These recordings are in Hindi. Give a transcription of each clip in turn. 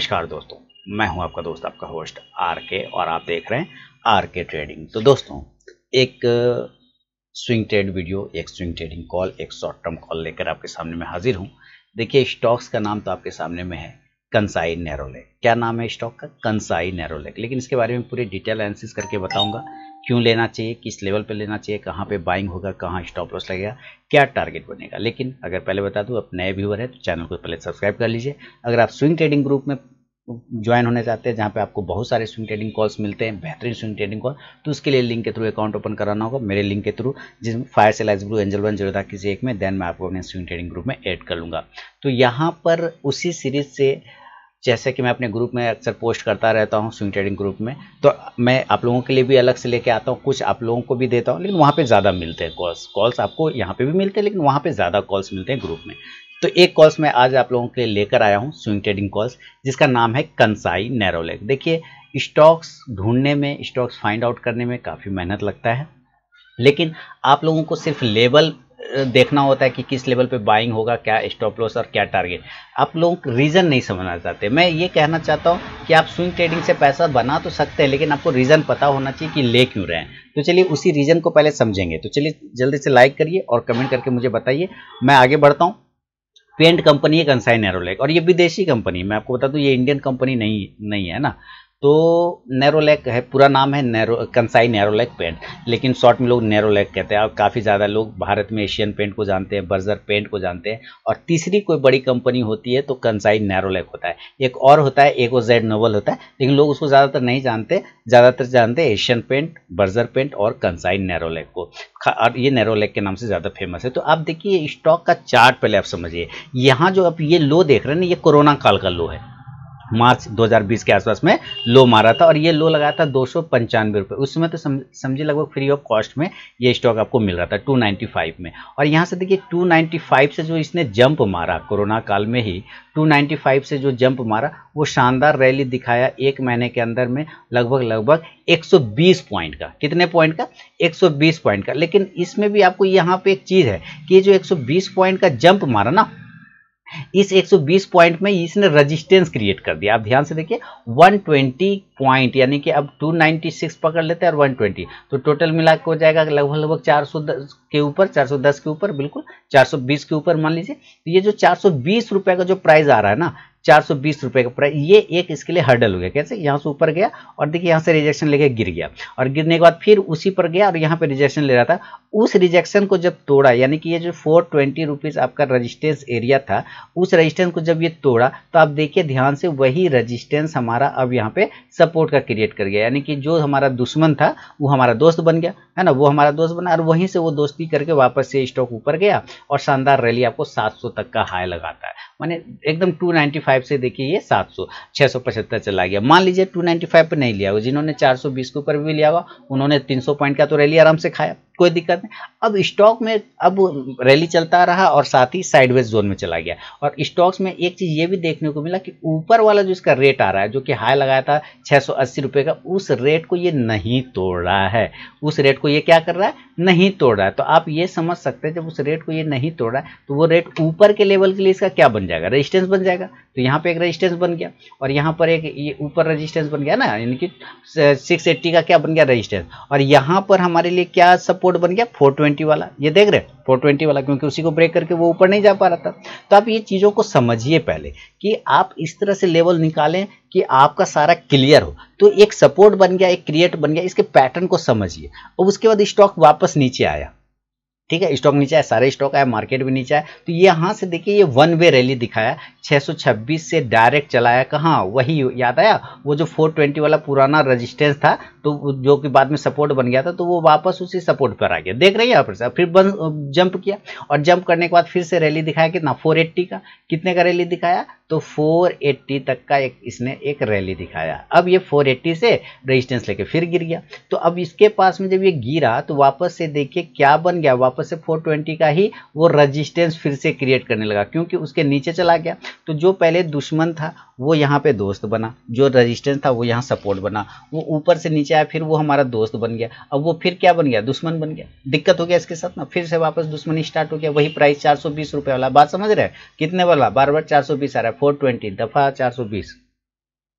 नमस्कार दोस्तों, मैं हूँ आपका दोस्त, आपका होस्ट आर के और आप देख रहे हैं आर के ट्रेडिंग तो दोस्तों, एक स्विंग ट्रेड वीडियो एक स्विंग ट्रेडिंग कॉल एक शॉर्ट टर्म कॉल लेकर आपके सामने मैं हाजिर हूँ। देखिए स्टॉक्स का नाम तो आपके सामने में है कंसाई नैरोलेक क्या नाम है स्टॉक का? कंसाई नैरोलेक लेकिन इसके बारे में पूरे डिटेल एनालिसिस करके बताऊँगा। क्यों लेना चाहिए? किस लेवल पे लेना चाहिए? कहाँ पे बाइंग होगा? कहाँ स्टॉप लॉस लगेगा? क्या टारगेट बनेगा? लेकिन अगर पहले बता दूँ, आप नए व्यूअर है तो चैनल को पहले सब्सक्राइब कर लीजिए। अगर आप स्विंग ट्रेडिंग ग्रुप में ज्वाइन होने चाहते हैं, जहाँ पे आपको बहुत सारे स्विंग ट्रेडिंग कॉल्स मिलते हैं, बेहतरीन स्विंग ट्रेडिंग कॉल तो उसके लिए लिंक के थ्रू अकाउंट ओपन कराना होगा। मेरे लिंक के थ्रू जिसमें फायर सेलाइज Blue angel One Zerodha किसी एक में देन मैं आपको अपने स्विंग ट्रेडिंग ग्रुप में ऐड कर लूँगा। तो यहाँ पर उसी सीरीज़ से जैसे कि मैं अपने ग्रुप में अक्सर पोस्ट करता रहता हूँ स्विंग ट्रेडिंग ग्रुप में तो मैं आप लोगों के लिए भी अलग से लेके आता हूँ। कुछ आप लोगों को भी देता हूँ, लेकिन वहाँ पे ज़्यादा मिलते हैं कॉल्स कॉल्स आपको यहाँ पे भी मिलते हैं, लेकिन वहाँ पे ज़्यादा कॉल्स मिलते हैं ग्रुप में। तो एक कॉल्स मैं आज आप लोगों के लिए लेकर आया हूँ स्विंग ट्रेडिंग कॉल्स जिसका नाम है कंसाई नैरोलेक देखिए स्टॉक्स ढूँढने में स्टॉक्स फाइंड आउट करने में काफ़ी मेहनत लगता है, लेकिन आप लोगों को सिर्फ़ लेवल देखना होता है कि किस लेवल पे बाइंग होगा, क्या स्टॉप लॉस और क्या टारगेट आप लोग रीज़न नहीं समझना चाहते। मैं ये कहना चाहता हूँ कि आप स्विंग ट्रेडिंग से पैसा बना तो सकते हैं, लेकिन आपको रीज़न पता होना चाहिए कि ले क्यों रहे हैं। तो चलिए उसी रीज़न को पहले समझेंगे। तो चलिए जल्दी से लाइक करिए और कमेंट करके मुझे बताइए। मैं आगे बढ़ता हूँ। पेंट कंपनी है कंसाइन एरोलैक और ये विदेशी कंपनी मैं आपको बता दूँ, ये इंडियन कंपनी नहीं नहीं है ना। तो नैरोलैक है, पूरा नाम है नैरो कंसाई नैरोलैक पेंट लेकिन शॉर्ट में लोग नैरोलैक कहते हैं और काफ़ी ज़्यादा लोग भारत में एशियन पेंट को जानते हैं बर्जर पेंट को जानते हैं और तीसरी कोई बड़ी कंपनी होती है तो कंसाई नैरोलैक होता है. एक और होता है एक वो जेड नोवल होता है, लेकिन लोग उसको ज़्यादातर नहीं जानते. ज़्यादातर जानते हैं एशियन पेंट बर्जर पेंट और कंसाई नैरोलैक को. और ये नैरोलैक के नाम से ज़्यादा फ़ेमस है. तो आप देखिए स्टॉक का चार्ट पहले आप समझिए. यहाँ जो आप ये लो देख रहे हैं ना, ये कोरोना काल का लो है. मार्च 2020 के आसपास में लो मारा था और ये लो लगाया था दो सौ पंचानवे रुपये उस समय तो समझिए लगभग फ्री ऑफ़ कॉस्ट में ये स्टॉक आपको मिल रहा था 295 में। और यहाँ से देखिए 295 से जो इसने जंप मारा कोरोना काल में ही 295 से जो जंप मारा, वो शानदार रैली दिखाया एक महीने के अंदर में लगभग लगभग 120 पॉइंट का। कितने पॉइंट का? 120 पॉइंट का। लेकिन इसमें भी आपको यहाँ पे एक चीज़ है कि जो 120 पॉइंट का जंप मारा ना इस 120 पॉइंट में इसने रेजिस्टेंस क्रिएट कर दिया। आप ध्यान से देखिए 120 पॉइंट यानी कि अब 296 पकड़ लेते हैं और 120 तो टोटल मिला के हो जाएगा लगभग लगभग 410 के ऊपर 410 के ऊपर, बिल्कुल 420 के ऊपर मान लीजिए। तो ये जो 420 रुपए का जो प्राइस आ रहा है ना चार सौ बीस का प्राइस ये एक इसके लिए हर्डल हो गया, कैसे? यहाँ से ऊपर गया और देखिए यहाँ से रिजेक्शन लेके गिर गया। और गिरने के बाद फिर उसी पर गया और यहाँ पे रिजेक्शन ले रहा था। उस रिजेक्शन को जब तोड़ा, यानी कि ये जो फोर ट्वेंटी रुपीज़ आपका रजिस्टेंस एरिया था, उस रजिस्टेंस को जब ये तोड़ा तो आप देखिए ध्यान से वही रजिस्टेंस हमारा अब यहाँ पे सपोर्ट का क्रिएट कर गया। यानी कि जो हमारा दुश्मन था, वो हमारा दोस्त बन गया, है ना? वो हमारा दोस्त बना और वहीं से वो दोस्ती करके वापस से स्टॉक ऊपर गया और शानदार रैली आपको 700 तक का हाई लगाता है। माने एकदम 295 से देखिए ये 700 675 चला गया मान लीजिए 295 पे नहीं लिया जिन्होंने 420 के ऊपर भी लिया हुआ उन्होंने 300 पॉइंट का तो रैली आराम से खाया, कोई दिक्कत नहीं। अब स्टॉक में अब रैली चलता रहा और साथ ही साइडवेज जोन में चला गया। और स्टॉक्स में एक चीज़ ये भी देखने को मिला कि ऊपर वाला जो इसका रेट आ रहा है, जो कि हाई लगाया था छः सौ का, उस रेट को ये नहीं तोड़ रहा है। उस रेट को ये क्या कर रहा है? नहीं तोड़ रहा है। तो आप ये समझ सकते हैं, जब उस रेट को ये नहीं तोड़ रहा है तो वो रेट ऊपर के लेवल के लिए इसका क्या बन जाएगा? रजिस्टेंस बन जाएगा। तो यहाँ पे एक रजिस्टेंस बन गया। और यहाँ पर एक ये ऊपर रजिस्टेंस बन गया ना, यानी कि सिक्स एट्टी का क्या बन गया रजिस्टेंस और यहाँ पर हमारे लिए क्या सपोर्ट बन गया? फोर ट्वेंटी वाला। ये देख रहे फोर ट्वेंटी वाला, क्योंकि उसी को ब्रेक करके वो ऊपर नहीं जा पा रहा था। तो आप ये चीज़ों को समझिए पहले कि आप इस तरह से लेवल निकालें कि आपका सारा क्लियर हो। तो एक सपोर्ट बन गया, एक क्रिएट बन गया, इसके पैटर्न को समझिए। और उसके बाद स्टॉक वापस नीचे आया। ठीक है स्टॉक नीचे आया सारे स्टॉक आया मार्केट भी नीचे है। तो यहाँ से देखिए, ये वन वे रैली दिखाया। 626 से डायरेक्ट चलाया। कहाँ? वही याद आया? वो जो 420 वाला पुराना रजिस्टेंस था तो जो कि बाद में सपोर्ट बन गया था तो वो वापस उसी सपोर्ट पर आ गया। देख रही हैं से। फिर बन जंप किया। और जंप करने के बाद फिर से रैली दिखाया कितना? 480 का। कितने का रैली दिखाया? तो 480 तक का एक इसने एक रैली दिखाया। अब ये 480 से रेजिस्टेंस लेके फिर गिर गया। तो अब इसके पास में जब ये गिरा तो वापस से देखिए क्या बन गया। वापस से 420 का ही वो रजिस्टेंस फिर से क्रिएट करने लगा, क्योंकि उसके नीचे चला गया। तो जो पहले दुश्मन था वो यहाँ पे दोस्त बना। जो रजिस्टेंस था वो यहाँ सपोर्ट बना। वो ऊपर से नीचे आया, फिर वो हमारा दोस्त बन गया। अब वो फिर क्या बन गया? दुश्मन बन गया। दिक्कत हो गया इसके साथ ना? फिर से वापस दुश्मनी स्टार्ट हो गया। वही प्राइस चार सौ बीस रुपये वाला। बात समझ रहे हैं? कितने वाला? बार बार चार सौ बीस आ रहा है। फोर ट्वेंटी दफ़ा चार सौ बीस।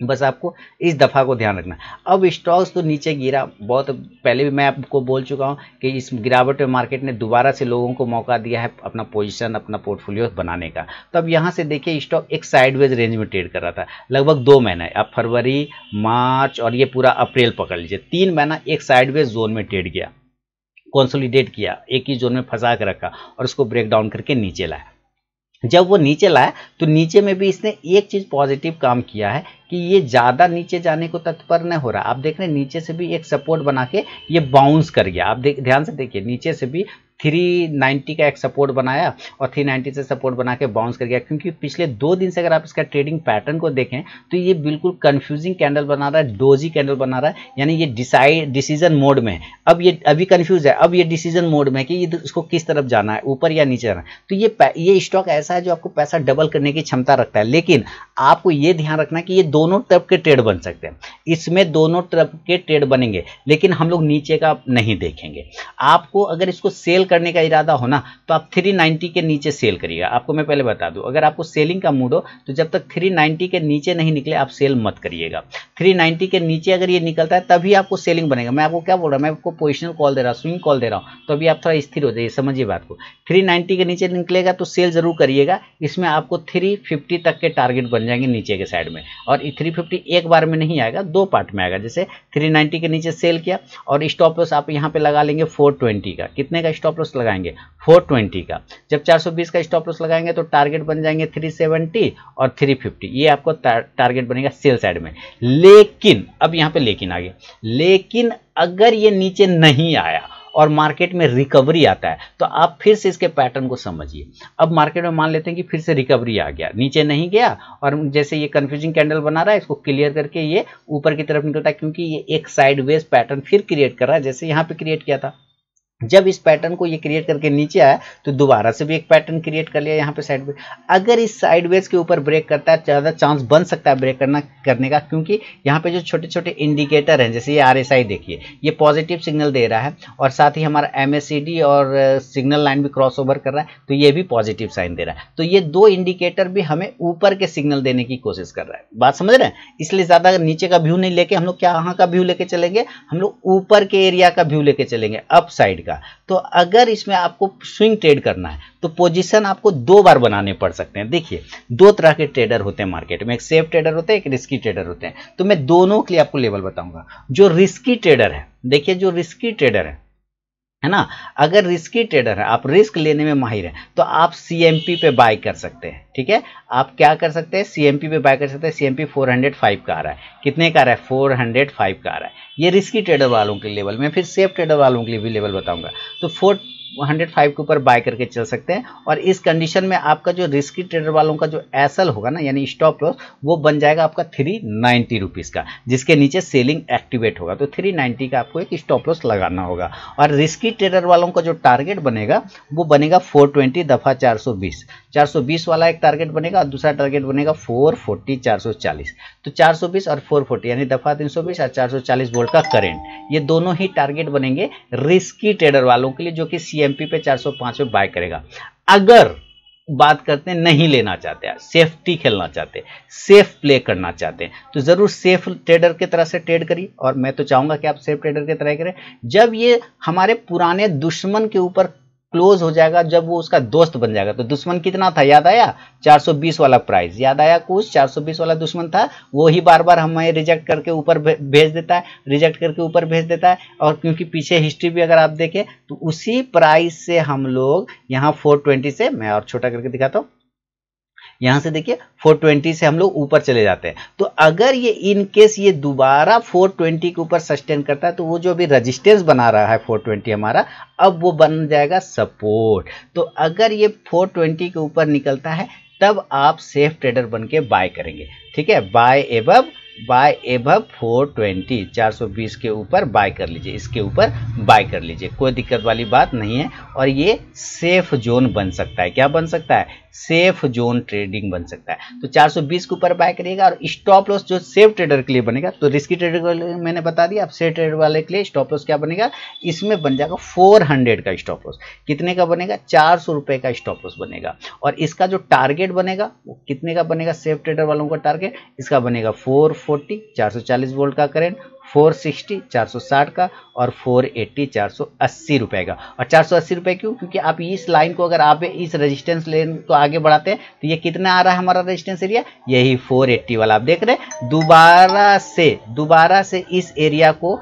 बस आपको इस दफ़ा को ध्यान रखना अब स्टॉक्स तो नीचे गिरा, बहुत पहले भी मैं आपको बोल चुका हूँ कि इस गिरावट में मार्केट ने दोबारा से लोगों को मौका दिया है अपना पोजीशन, अपना पोर्टफोलियो बनाने का। तो अब यहाँ से देखिए, स्टॉक एक साइडवेज रेंज में ट्रेड कर रहा था, लगभग दो महीने अब फरवरी, मार्च और ये पूरा अप्रैल पकड़ लीजिए, तीन महीना एक साइडवेज जोन में ट्रेड किया कॉन्सोलिडेट किया, एक ही जोन में फंसा के रखा और उसको ब्रेक डाउन करके नीचे लाया। जब वो नीचे लाया तो नीचे में भी इसने एक चीज़ पॉजिटिव काम किया है कि ये ज़्यादा नीचे जाने को तत्पर नहीं हो रहा। आप देख रहे हैं, नीचे से भी एक सपोर्ट बना के ये बाउंस कर गया। आप देख, ध्यान से देखिए, नीचे से भी 390 का एक सपोर्ट बनाया और 390 से सपोर्ट बना के बाउंस कर गया। क्योंकि पिछले दो दिन से अगर आप इसका ट्रेडिंग पैटर्न को देखें तो ये बिल्कुल कंफ्यूजिंग कैंडल बना रहा है डोजी कैंडल बना रहा है, यानी ये डिसाइड डिसीज़न मोड में अब ये, अभी कंफ्यूज है, अब ये डिसीज़न मोड में कि ये इसको किस तरफ़ जाना है, ऊपर या नीचे जाना है। तो ये ये स्टॉक ऐसा है जो आपको पैसा डबल करने की क्षमता रखता है। लेकिन आपको ये ध्यान रखना कि ये दोनों तरफ़ के ट्रेड बन सकते हैं। इसमें दोनों तरफ़ के ट्रेड बनेंगे, लेकिन हम लोग नीचे का नहीं देखेंगे। आपको अगर इसको सेल करने का इरादा होना तो आप 390 के नीचे सेल करिएगा। आपको मैं पहले बता दूँ, अगर आपको सेलिंग का मूड हो तो जब तक 390 के नीचे नहीं निकले, आप सेल मत करिएगा। 390 के नीचे अगर ये निकलता है, तभी आपको सेलिंग बनेगा। मैं आपको क्या बोल रहा हूँ, मैं आपको पोजिशनल कॉल दे रहा हूँ स्विंग कॉल दे रहा हूँ तो अभी आप थोड़ा स्थिर हो जाइए, समझिए बात को। थ्री के नीचे निकलेगा तो सेल ज़रूर करिएगा। इसमें आपको थ्री तक के टारगेट बन जाएँगे नीचे के साइड में। और थ्री एक बार में नहीं आएगा, दो पार्ट में आएगा। जैसे थ्री के नीचे सेल किया, और स्टॉप आप यहाँ पे लगा लेंगे फोर का। कितने का स्टॉप लॉस लगाएँगे। 420 का। जब 420 का स्टॉप लॉस लगाएँगे तो टारगेट बन जाएँगे 370 और 350 ये आपको टारगेट बनेगा सेल साइड में। लेकिन, अब यहाँ पे लेकिन आ गया लेकिन अगर ये नीचे नहीं आया और मार्केट में रिकवरी आता है तो आप फिर से इसके पैटर्न को समझिए। अब मार्केट में मान लेते हैं कि फिर से रिकवरी आ गया। नीचे नहीं गया और जैसे ये कंफ्यूजिंग कैंडल बना रहा है, इसको क्लियर करके ये ऊपर की तरफ़ निकलता है, क्योंकि ये एक साइड वेज पैटर्न फिर क्रिएट कर रहा है, जैसे यहाँ पे क्रिएट किया था। जब इस पैटर्न को ये क्रिएट करके नीचे आया तो दोबारा से भी एक पैटर्न क्रिएट कर लिया यहाँ पे साइड अगर इस साइडवेज के ऊपर ब्रेक करता है, ज़्यादा चांस बन सकता है ब्रेक करना, करने का, क्योंकि यहाँ पे जो छोटे छोटे इंडिकेटर हैं, जैसे ये आरएसआई देखिए, ये पॉजिटिव सिग्नल दे रहा है, और साथ ही हमारा एम और सिग्नल लाइन भी क्रॉस ओवर कर रहा है तो ये भी पॉजिटिव साइन दे रहा है। तो ये दो इंडिकेटर भी हमें ऊपर के सिग्नल देने की कोशिश कर रहा है। बात समझ रहे हैं? इसलिए ज़्यादा नीचे का व्यू नहीं लेके हम लोग क्या यहाँ का व्यू लेके चलेंगे? हम लोग ऊपर के एरिया का व्यू लेके चलेंगे अप साइड का तो अगर इसमें आपको स्विंग ट्रेड करना है तो पोजीशन आपको दो बार बनाने पड़ सकते हैं। देखिए, दो तरह के ट्रेडर होते हैं मार्केट में। एक सेफ़ ट्रेडर होते हैं, एक रिस्की ट्रेडर होते हैं। तो मैं दोनों के लिए आपको लेवल बताऊँगा। जो रिस्की ट्रेडर है, देखिए, जो रिस्की ट्रेडर है है ना? अगर रिस्की ट्रेडर है, आप रिस्क लेने में माहिर हैं तो आप सीएमपी पे बाय कर सकते हैं, ठीक है? आप क्या कर सकते हैं? सीएमपी पे बाय कर सकते हैं। सीएमपी 405 का आ रहा है। कितने का आ रहा है? 405 का आ रहा है। ये रिस्की ट्रेडर वालों के लेवल में, फिर सेफ़ ट्रेडर वालों के लिए भी लेवल बताऊँगा। तो फोर हंड्रेड फाइव के ऊपर बाय करके चल सकते हैं। और इस कंडीशन में आपका जो रिस्की ट्रेडर वालों का जो एसएल होगा ना, यानी स्टॉप लॉस वो बन जाएगा आपका थ्री नाइन्टी रुपीज़ का, जिसके नीचे सेलिंग एक्टिवेट होगा। तो थ्री नाइन्टी का आपको एक स्टॉप लॉस लगाना होगा। और रिस्की ट्रेडर वालों का जो टारगेट बनेगा, वो बनेगा फोर ट्वेंटी दफ़ा चार सौ बीस चार सौ बीस वाला एक टारगेट बनेगा और दूसरा टारगेट बनेगा फोर फोर्टी चार चालीस तो चार सौ बीस और फोर फोर्टी यानी दफ़ा तीन सौ बीस और चार सौ चालीस वोल्ट का करेंट ये दोनों ही टारगेट बनेंगे रिस्की ट्रेडर वालों के लिए, जो कि सी सीएमपी पे 405 में बाय करेगा। अगर बात करते हैं, नहीं लेना चाहते हैं सेफ्टी खेलना चाहते हैं सेफ़ प्ले करना चाहते हैं तो ज़रूर सेफ़ ट्रेडर की तरह से ट्रेड करिए। और मैं तो चाहूँगा कि आप सेफ़ ट्रेडर की तरह करें। जब ये हमारे पुराने दुश्मन के ऊपर क्लोज हो जाएगा जब वो उसका दोस्त बन जाएगा। तो दुश्मन कितना था? याद आया? 420 वाला प्राइस याद आया कुछ? 420 वाला दुश्मन था। वो ही बार बार हमें रिजेक्ट करके ऊपर भेज देता है। रिजेक्ट करके ऊपर भेज देता है। और क्योंकि पीछे हिस्ट्री भी अगर आप देखें तो उसी प्राइस से हम लोग यहाँ 420 से, मैं और छोटा करके दिखाता हूँ। यहाँ से देखिए 420 से हम लोग ऊपर चले जाते हैं। तो अगर ये इन केस ये दोबारा 420 के ऊपर सस्टेन करता है तो वो जो अभी रजिस्टेंस बना रहा है 420 हमारा, अब वो बन जाएगा सपोर्ट तो अगर ये 420 के ऊपर निकलता है, तब आप सेफ़ ट्रेडर बन के बाय करेंगे। ठीक है? बाय एबव बाय एबव 420 420 के ऊपर बाय कर लीजिए। इसके ऊपर बाय कर लीजिए। कोई दिक्कत वाली बात नहीं है। और ये सेफ़ जोन बन सकता है। क्या बन सकता है? सेफ़ जोन ट्रेडिंग बन सकता है। तो 420 के ऊपर बाय करिएगा और स्टॉप लॉस जो सेफ़ ट्रेडर के लिए बनेगा तो रिस्की ट्रेडर के लिए मैंने बता दिया। अब सेफ़ ट्रेडर वाले के लिए स्टॉप लॉस क्या बनेगा? इसमें बन जाएगा 400 का स्टॉप लॉस कितने का बनेगा? चार सौ का स्टॉप लॉस बनेगा। और इसका जो टारगेट बनेगा, वो कितने का बनेगा? सेफ़ ट्रेडर वालों का टारगेट इसका बनेगा फोर 440 440 वोल्ट का करंट 460 460 का और 480 480 रुपए का। और 480 रुपए क्यों? क्योंकि आप इस लाइन को अगर आप इस रेजिस्टेंस लेन को आगे बढ़ाते हैं तो ये कितना आ रहा है हमारा रेजिस्टेंस एरिया यही 480 वाला। आप देख रहे हैं, दोबारा से दोबारा से इस एरिया को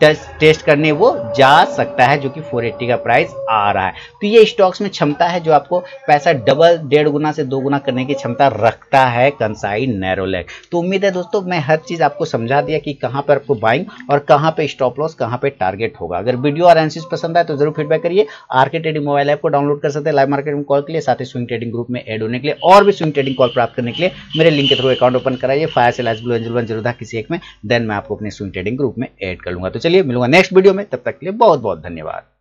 टेस्ट करने वो जा सकता है, जो कि 480 का प्राइस आ रहा है। तो ये स्टॉक्स में क्षमता है जो आपको पैसा डबल डेढ़ गुना से दो गुना करने की क्षमता रखता है कंसाई नैरोलैक तो उम्मीद है दोस्तों, मैं हर चीज़ आपको समझा दिया कि कहाँ पर आपको बाइंग और कहाँ पे स्टॉप लॉस कहाँ पे टारगेट होगा। अगर वीडियो और एनसीज पसंद आए तो ज़रूर फीडबैक करिए। आरके ट्रेडिंग मोबाइल ऐप को डाउनलोड कर सकते हैं लाइव मार्केट में कॉल के लिए, साथ ही स्विंग ट्रेडिंग ग्रुप में एड होने के लिए और भी स्विंग ट्रेडिंग कॉल प्राप्त करने के लिए मेरे लिंक के थ्रू अकाउंट ओपन कराइए। फायर से लाइस ब्लू एंजल वन ज़रूर किसी एक में देन मैं आपको अपने स्विंग ट्रेडिंग ग्रुप में एड कर लूँगा। तो चलिए मिलूँगा नेक्स्ट वीडियो में। तब तक के लिए बहुत बहुत धन्यवाद।